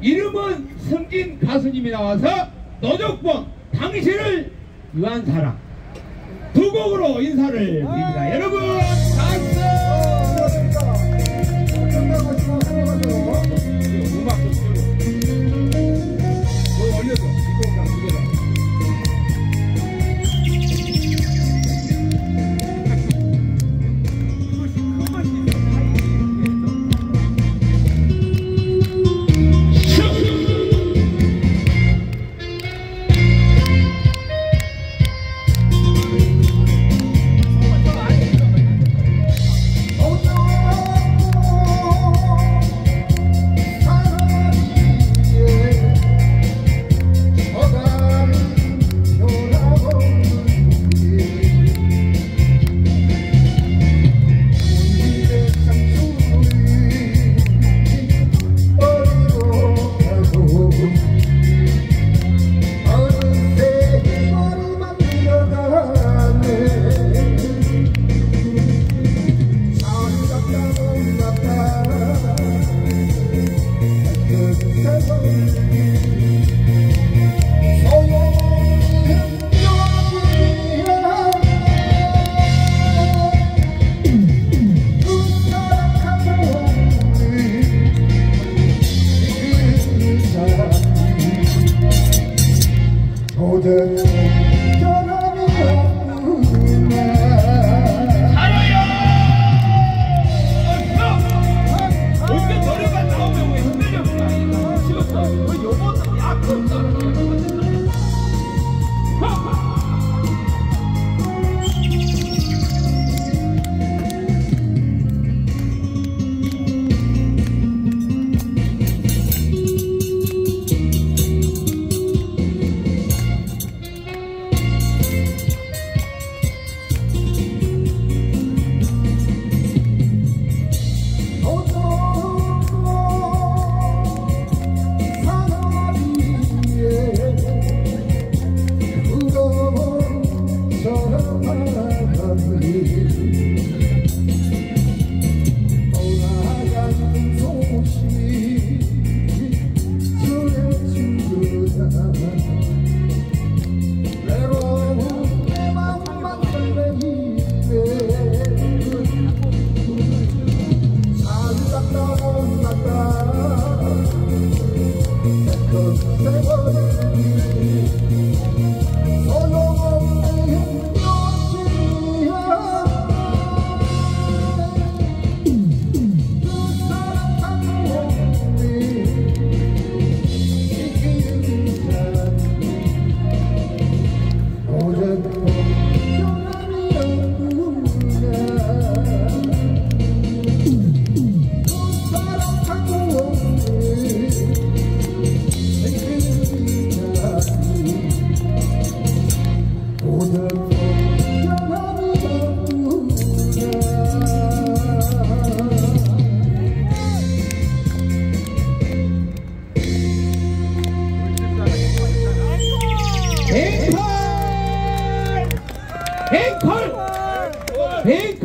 이름은 성진 가수님이 나와서 노적봉 당신을 위한 사랑 두 곡으로 인사를 드립니다. 여러분 박수! 음악 Encolhe! Encolhe!